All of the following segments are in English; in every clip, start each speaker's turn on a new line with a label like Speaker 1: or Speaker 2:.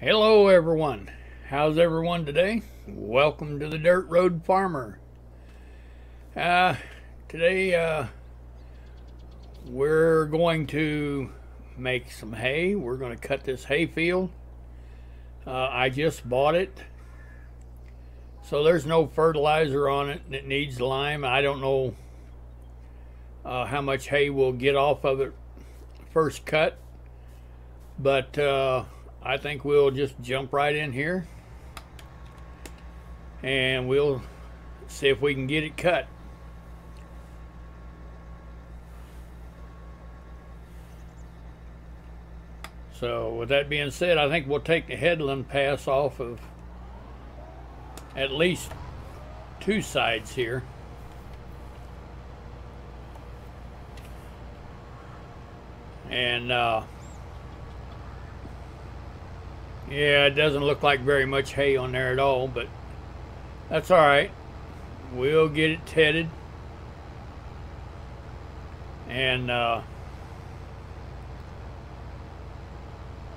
Speaker 1: Hello everyone. How's everyone today? Welcome to the Dirt Road Farmer. Uh, today uh, we're going to make some hay. We're going to cut this hay field. Uh, I just bought it. So there's no fertilizer on it and it needs lime. I don't know uh, how much hay we'll get off of it first cut. But uh, I think we'll just jump right in here and we'll see if we can get it cut. So with that being said, I think we'll take the headland pass off of at least two sides here. And uh, yeah, it doesn't look like very much hay on there at all, but that's all right. We'll get it tedded. And uh,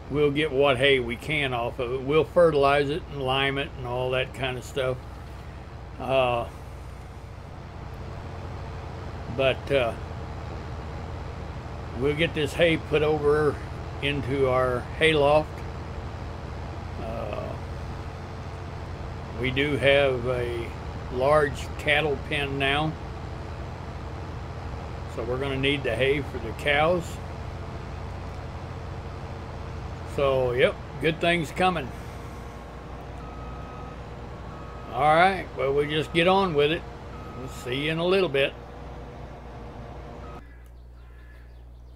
Speaker 1: we'll get what hay we can off of it. We'll fertilize it and lime it and all that kind of stuff. Uh, but uh, we'll get this hay put over into our hay loft. Uh, we do have a large cattle pen now. So we're going to need the hay for the cows. So, yep, good things coming. All right, well, we just get on with it. We'll see you in a little bit.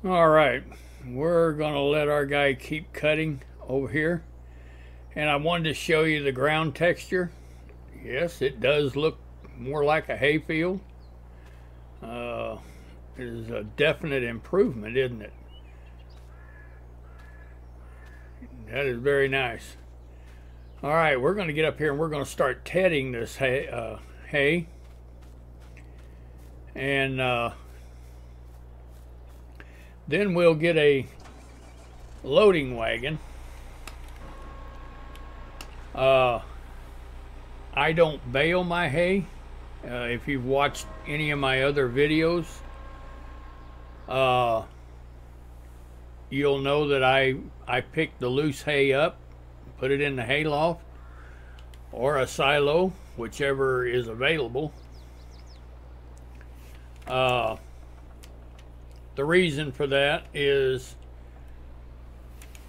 Speaker 1: All right, we're going to let our guy keep cutting over here. And I wanted to show you the ground texture. Yes, it does look more like a hayfield. Uh, it is a definite improvement, isn't it? That is very nice. All right, we're going to get up here and we're going to start tedding this hay. Uh, hay. And uh, then we'll get a loading wagon. Uh, I don't bale my hay. Uh, if you've watched any of my other videos, uh, you'll know that I I pick the loose hay up, put it in the hay loft or a silo, whichever is available. Uh, the reason for that is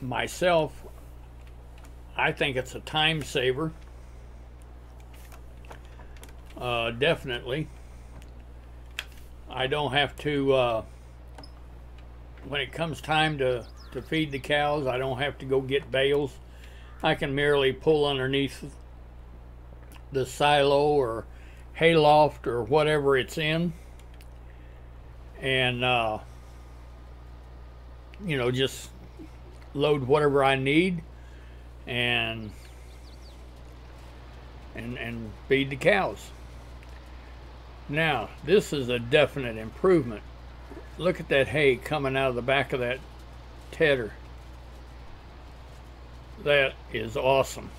Speaker 1: myself, I think it's a time saver. Uh, definitely. I don't have to uh, when it comes time to, to feed the cows, I don't have to go get bales. I can merely pull underneath the silo or hayloft or whatever it's in and uh, you know just load whatever I need and and and feed the cows now this is a definite improvement look at that hay coming out of the back of that tedder. That is awesome.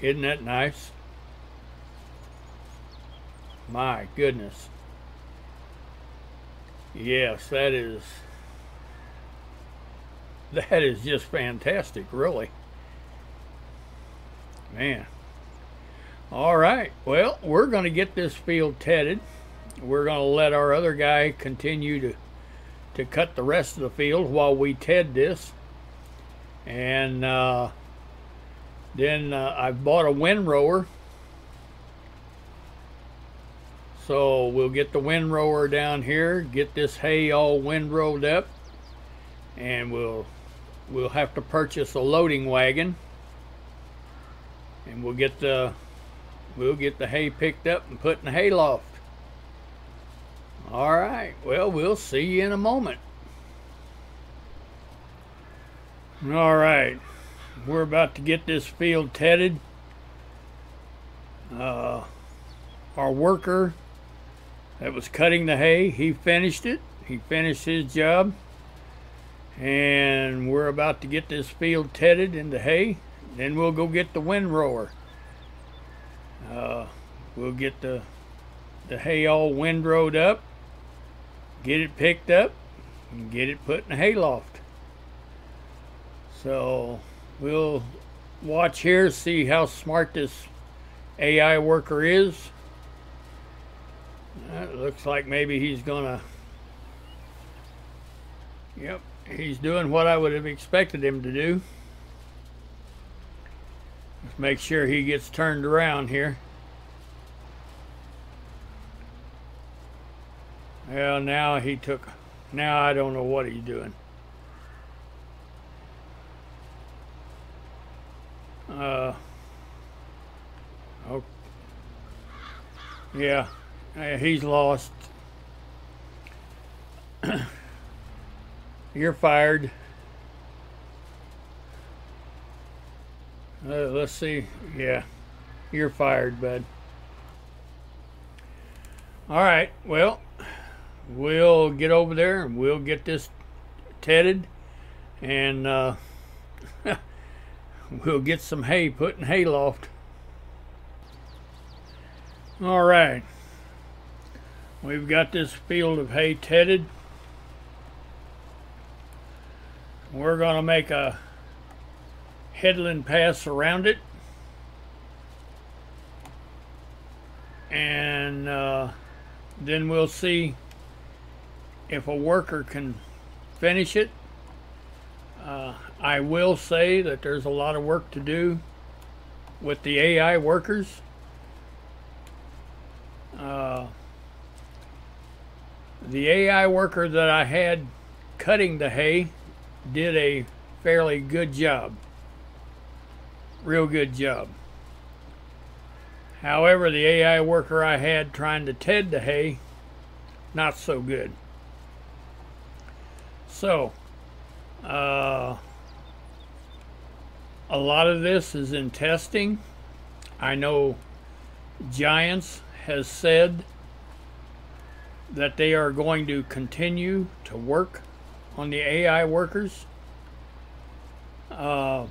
Speaker 1: Isn't that nice? My goodness. Yes, that is that is just fantastic, really. Man. All right. Well, we're going to get this field tedded we're going to let our other guy continue to to cut the rest of the field while we ted this and uh, then uh, I've bought a windrower so we'll get the windrower down here get this hay all wind windrowed up and we'll we'll have to purchase a loading wagon and we'll get the we'll get the hay picked up and put in the hayloft all right. Well, we'll see you in a moment. All right. We're about to get this field tedded. Uh, our worker that was cutting the hay, he finished it. He finished his job. And we're about to get this field tedded into hay. Then we'll go get the windrower. Uh, we'll get the the hay all windrowed up, get it picked up, and get it put in the hayloft. So we'll watch here, see how smart this AI worker is. It looks like maybe he's gonna. Yep, he's doing what I would have expected him to do. Let's make sure he gets turned around here. Well, now he took. Now I don't know what he's doing. Uh. Oh. Yeah. He's lost. You're fired. Uh, let's see. Yeah. You're fired, bud. All right. Well, we'll get over there and we'll get this tedded and uh, we'll get some hay put in hayloft. All right. We've got this field of hay tedded. We're going to make a headland pass around it. And uh, then we'll see if a worker can finish it. Uh, I will say that there's a lot of work to do with the AI workers. Uh, the AI worker that I had cutting the hay did a fairly good job. Real good job. However, the AI worker I had trying to ted the hay, not so good. So, uh, a lot of this is in testing. I know Giants has said that they are going to continue to work on the AI workers. Uh,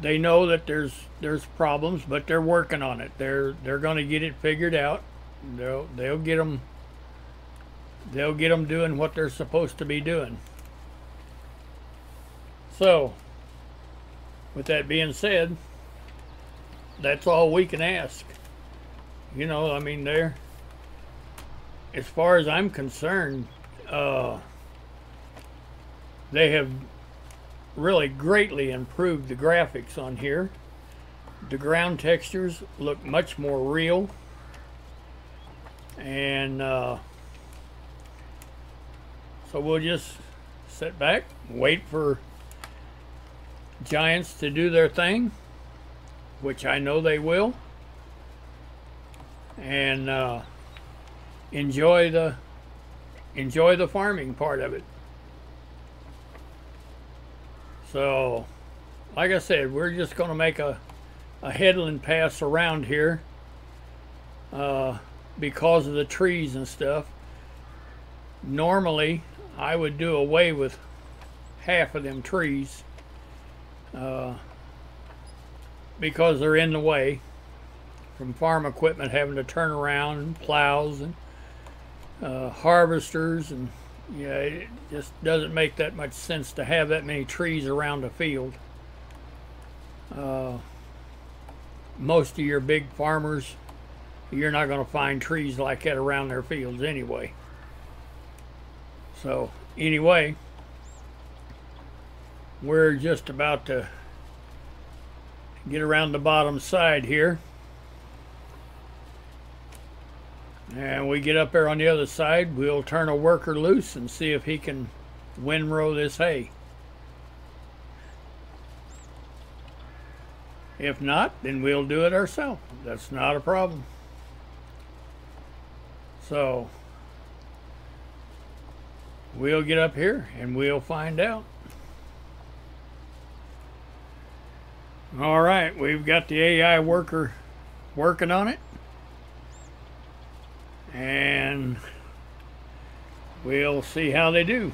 Speaker 1: they know that there's there's problems, but they're working on it. They're they're going to get it figured out. They'll they'll get them they'll get them doing what they're supposed to be doing. So, with that being said, that's all we can ask. You know, I mean, they're as far as I'm concerned, uh, they have really greatly improved the graphics on here. The ground textures look much more real. And uh, so we'll just sit back, wait for Giants to do their thing, which I know they will. And uh, enjoy the enjoy the farming part of it. So, like I said, we're just going to make a, a headland pass around here uh, because of the trees and stuff. Normally, I would do away with half of them trees uh, because they're in the way from farm equipment having to turn around and plows and uh, harvesters and yeah, it just doesn't make that much sense to have that many trees around a field. Uh, most of your big farmers, you're not going to find trees like that around their fields anyway. So, anyway, we're just about to get around the bottom side here. And we get up there on the other side, we'll turn a worker loose and see if he can windrow this hay. If not, then we'll do it ourselves. That's not a problem. So, we'll get up here and we'll find out. All right, we've got the AI worker working on it and we'll see how they do.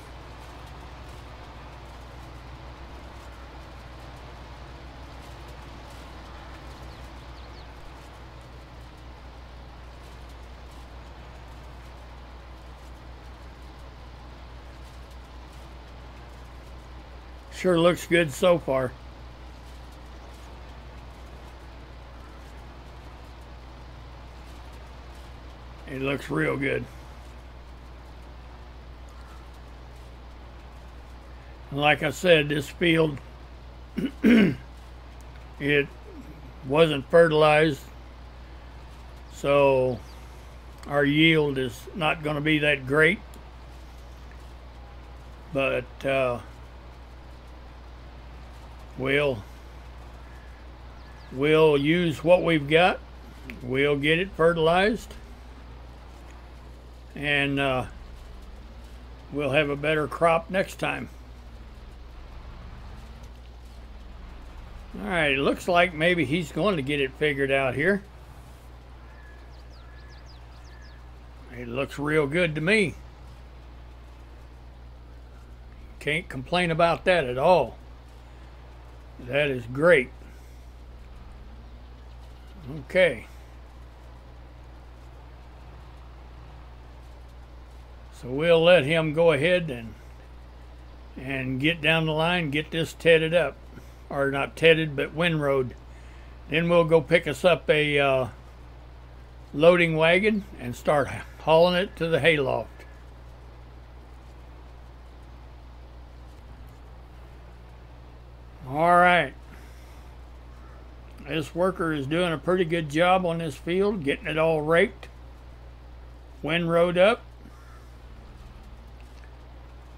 Speaker 1: Sure looks good so far. Looks real good. like I said, this field, it wasn't fertilized, so our yield is not going to be that great. But uh, we'll we'll use what we've got. We'll get it fertilized, and uh, we'll have a better crop next time. All right, it looks like maybe he's going to get it figured out here. It looks real good to me. Can't complain about that at all. That is great. Okay. So we'll let him go ahead and and get down the line, get this tedded up or not tedded, but windrowed. Then we'll go pick us up a uh, loading wagon and start hauling it to the hayloft. All right. This worker is doing a pretty good job on this field, getting it all raked, windrowed up.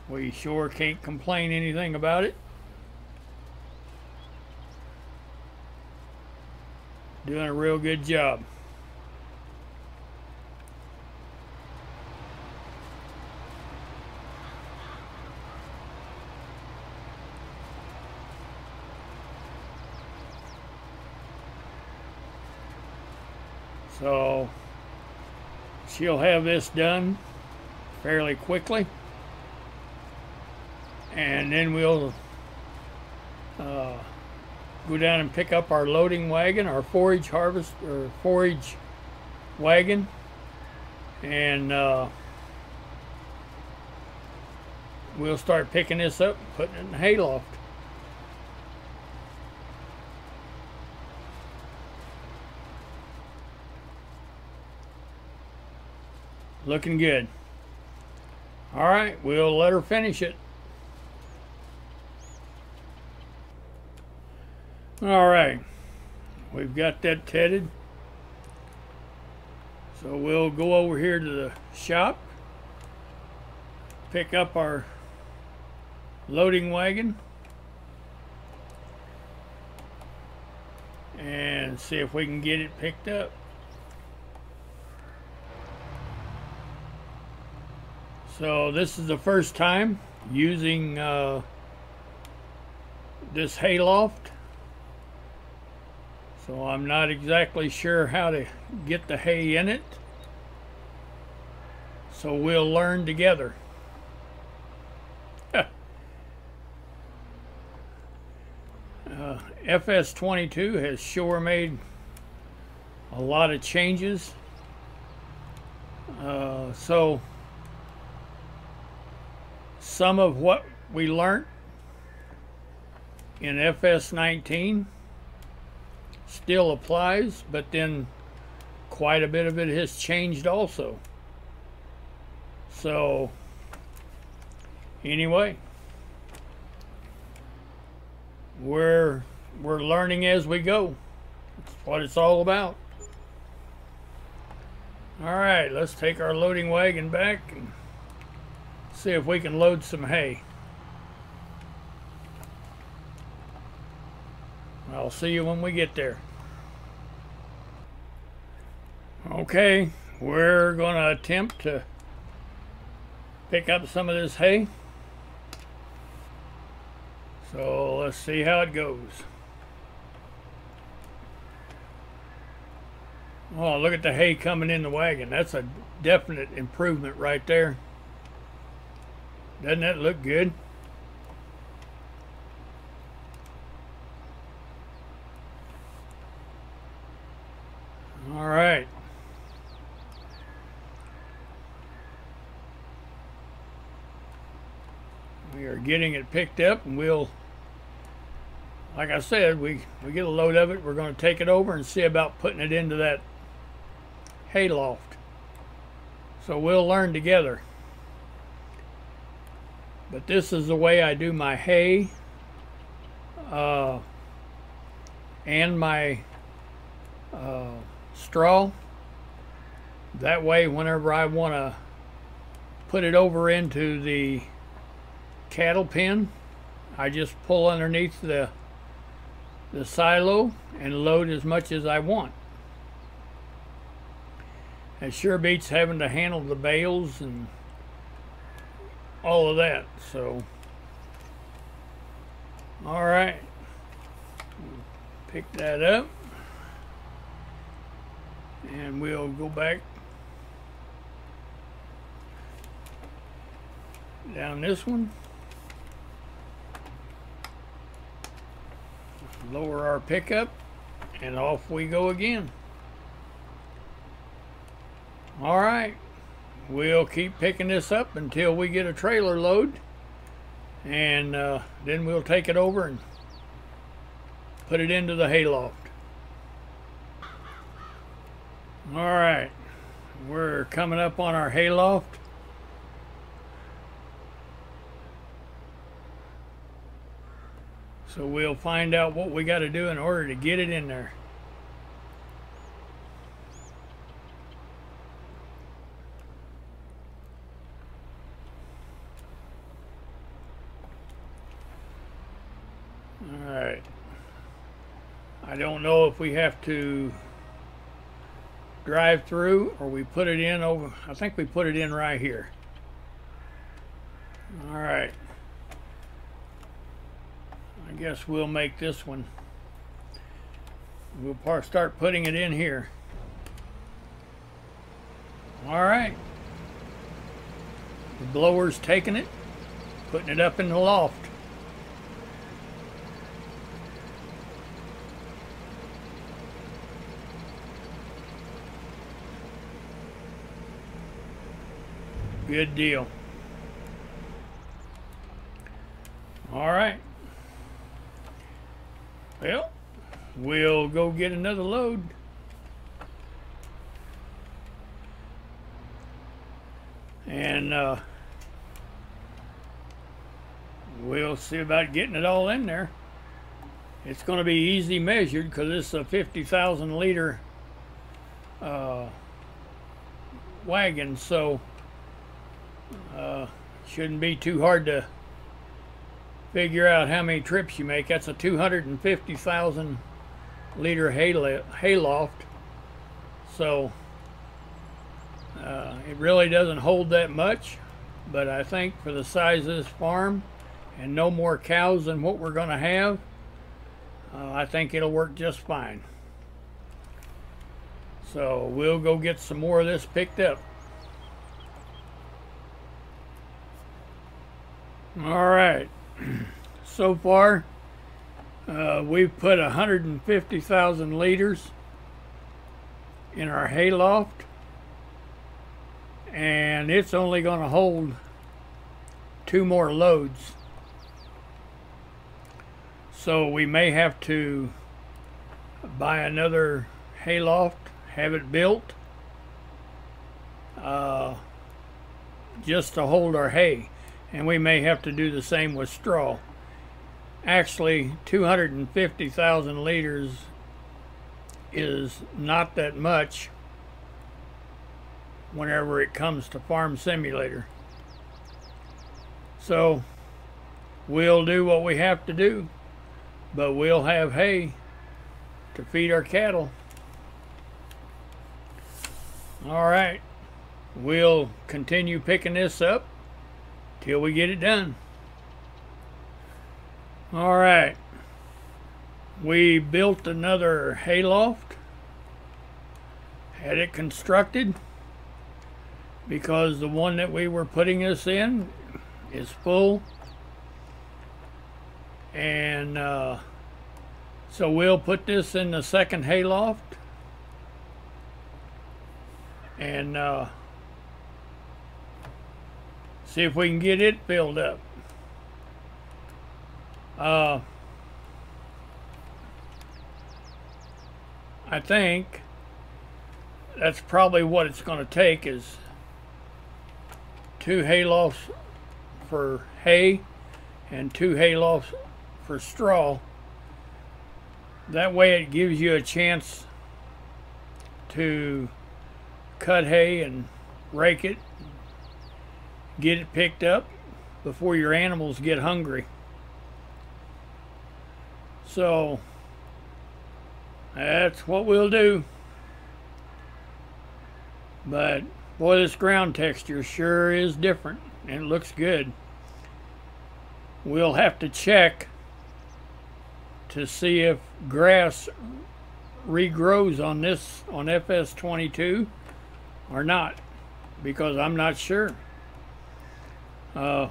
Speaker 1: We sure can't complain anything about it. doing a real good job. So she'll have this done fairly quickly. And then we'll uh, go down and pick up our loading wagon, our forage harvest or forage wagon, and uh, we'll start picking this up, putting it in the hayloft. Looking good. All right, we'll let her finish it. All right, we've got that tedded. So we'll go over here to the shop, pick up our loading wagon, and see if we can get it picked up. So this is the first time using uh, this hayloft. So I'm not exactly sure how to get the hay in it. So we'll learn together. uh, FS22 has sure made a lot of changes. Uh, so some of what we learned in FS19 still applies, but then quite a bit of it has changed also. So, anyway, we're we're learning as we go. That's what it's all about. All right, let's take our loading wagon back and see if we can load some hay. I'll see you when we get there. Okay, we're going to attempt to pick up some of this hay. So let's see how it goes. Oh, look at the hay coming in the wagon. That's a definite improvement right there. Doesn't that look good? All right. We are getting it picked up and we'll like I said, we, we get a load of it. We're going to take it over and see about putting it into that hay loft. So we'll learn together. But this is the way I do my hay uh, and my uh, straw. That way, whenever I want to put it over into the cattle pen, I just pull underneath the the silo and load as much as I want. It sure beats having to handle the bales and all of that. So, all right, pick that up and we'll go back down this one. Lower our pickup and off we go again. All right, we'll keep picking this up until we get a trailer load and uh, then we'll take it over and put it into the hayloft. All right, we're coming up on our hayloft. So we'll find out what we got to do in order to get it in there. Alright. I don't know if we have to drive through or we put it in over, I think we put it in right here. Alright. I guess we'll make this one. We'll start putting it in here. All right. The blower's taking it, putting it up in the loft. Good deal. All right. Well, we'll go get another load. And uh, we'll see about getting it all in there. It's going to be easy measured because it's a 50,000 liter uh, wagon, so uh, shouldn't be too hard to figure out how many trips you make. That's a 250,000 liter hay, hay loft. So uh, it really doesn't hold that much, but I think for the size of this farm and no more cows than what we're going to have, uh, I think it'll work just fine. So we'll go get some more of this picked up. All right so far. Uh, we've put 150,000 liters in our hayloft and it's only going to hold two more loads. So we may have to buy another hayloft, have it built uh, just to hold our hay and we may have to do the same with straw. Actually, 250,000 liters is not that much whenever it comes to Farm Simulator. So, we'll do what we have to do, but we'll have hay to feed our cattle. All right, we'll continue picking this up till we get it done. All right. We built another hayloft. Had it constructed because the one that we were putting this in is full. And uh, so we'll put this in the second hayloft. And uh, See if we can get it filled up. Uh, I think that's probably what it's going to take is two haylofts for hay and two haylofts for straw. That way it gives you a chance to cut hay and rake it, get it picked up before your animals get hungry. So that's what we'll do. But boy, this ground texture sure is different and it looks good. We'll have to check to see if grass regrows on this on FS22 or not because I'm not sure. Uh,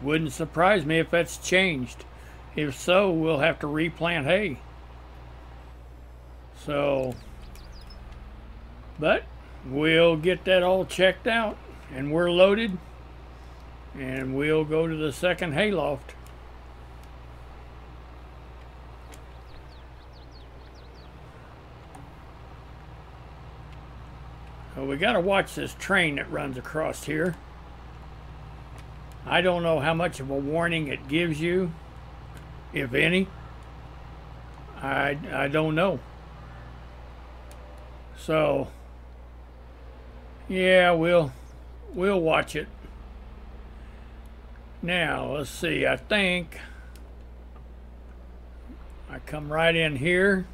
Speaker 1: wouldn't surprise me if that's changed. If so, we'll have to replant hay. So, but we'll get that all checked out and we're loaded and we'll go to the second hayloft. So we got to watch this train that runs across here. I don't know how much of a warning it gives you, if any. I, I don't know. So, yeah, we'll we'll watch it. Now, let's see. I think I come right in here.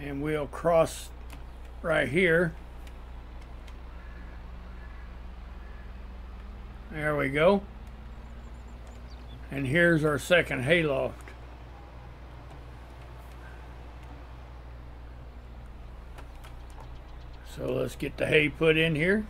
Speaker 1: And we'll cross right here. There we go. And here's our second hayloft. So let's get the hay put in here.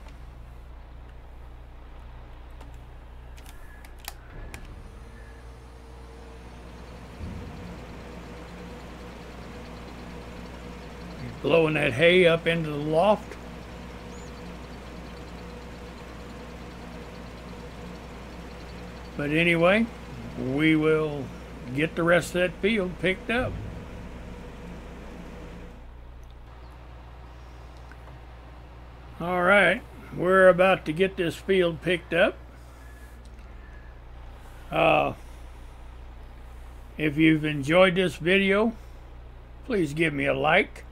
Speaker 1: Blowing that hay up into the loft. But anyway, we will get the rest of that field picked up. All right, we're about to get this field picked up. Uh, if you've enjoyed this video, please give me a like.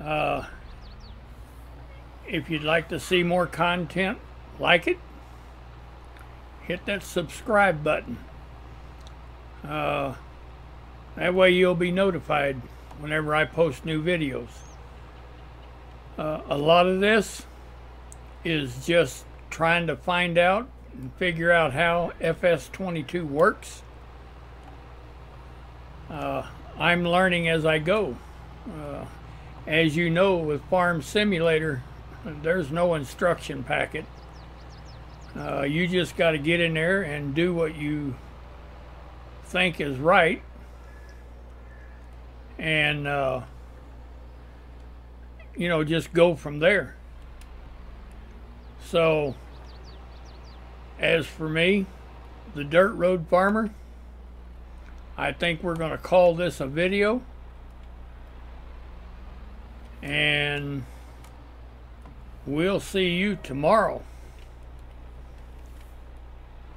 Speaker 1: Uh, if you'd like to see more content, like it. Hit that subscribe button. Uh, that way you'll be notified whenever I post new videos. Uh, a lot of this is just trying to find out and figure out how FS22 works. Uh, I'm learning as I go. Uh, as you know with Farm Simulator, there's no instruction packet. Uh, you just got to get in there and do what you think is right. And uh, you know, just go from there. So, as for me, the Dirt Road Farmer, I think we're going to call this a video. And we'll see you tomorrow.